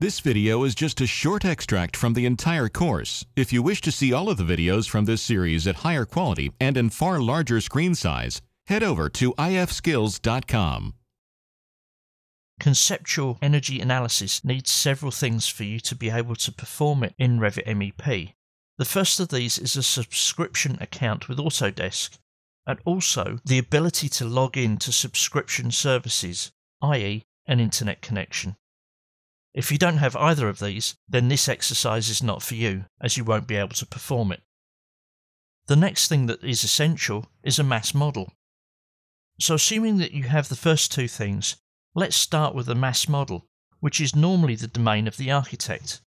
This video is just a short extract from the entire course. If you wish to see all of the videos from this series at higher quality and in far larger screen size, head over to infiniteskills.com. Conceptual energy analysis needs several things for you to be able to perform it in Revit MEP. The first of these is a subscription account with Autodesk, and also the ability to log in to subscription services, i.e., an internet connection. If you don't have either of these, then this exercise is not for you, as you won't be able to perform it. The next thing that is essential is a mass model. So, assuming that you have the first two things, let's start with a mass model, which is normally the domain of the architect.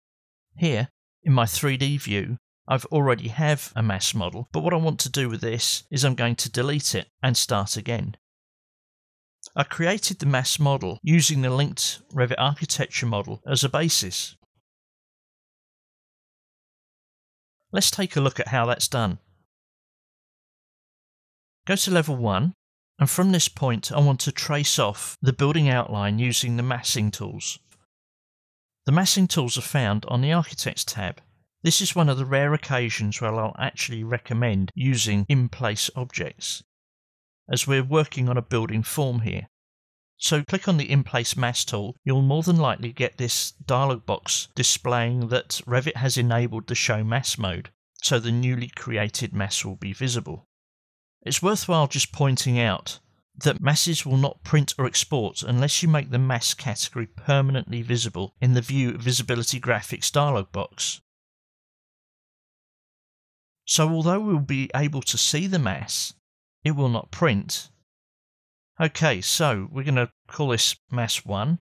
Here, in my 3D view, I've already have a mass model, but what I want to do with this is I'm going to delete it and start again. I created the mass model using the linked Revit architecture model as a basis. Let's take a look at how that's done. Go to level 1 and from this point I want to trace off the building outline using the massing tools. The massing tools are found on the Architects tab. This is one of the rare occasions where I'll actually recommend using in-place objects as we're working on a building form here. So click on the in-place mass tool, you'll more than likely get this dialog box displaying that Revit has enabled the show mass mode, so the newly created mass will be visible. It's worthwhile just pointing out that masses will not print or export unless you make the mass category permanently visible in the View Visibility Graphics dialog box. So although we'll be able to see the mass, it will not print. Okay, so we're going to call this mass 1.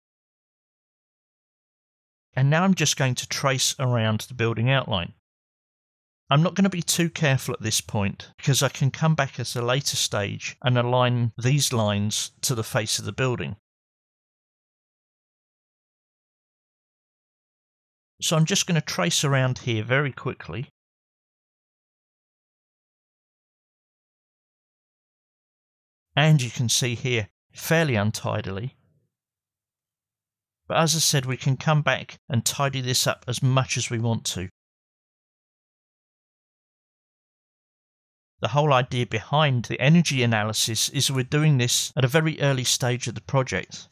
And now I'm just going to trace around the building outline. I'm not going to be too careful at this point because I can come back at a later stage and align these lines to the face of the building. So I'm just going to trace around here very quickly. And you can see here fairly untidily. But as I said, we can come back and tidy this up as much as we want to. The whole idea behind the energy analysis is we're doing this at a very early stage of the project.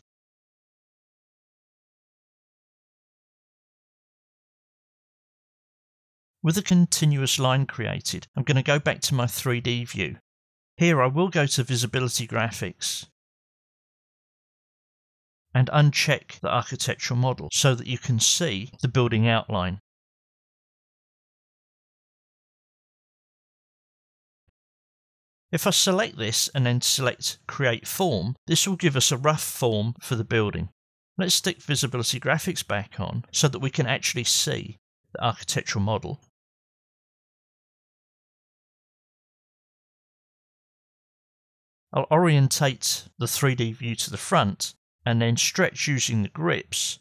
With a continuous line created, I'm going to go back to my 3D view here I will go to Visibility Graphics and uncheck the architectural model so that you can see the building outline. If I select this and then select Create Form, this will give us a rough form for the building. Let's stick Visibility Graphics back on so that we can actually see the architectural model. I'll orientate the 3D view to the front and then stretch using the grips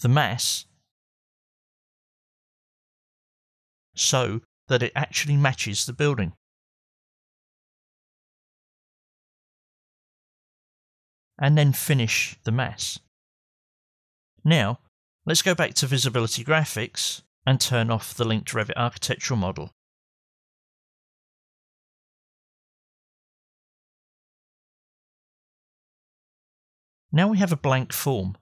the mass so that it actually matches the building. And then finish the mass. Now, let's go back to Visibility Graphics and turn off the linked Revit architectural model. Now we have a blank form.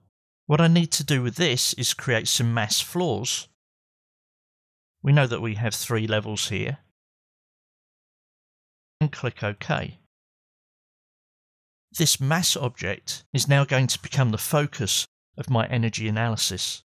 What I need to do with this is create some mass floors. We know that we have three levels here. And click OK. This mass object is now going to become the focus of my energy analysis.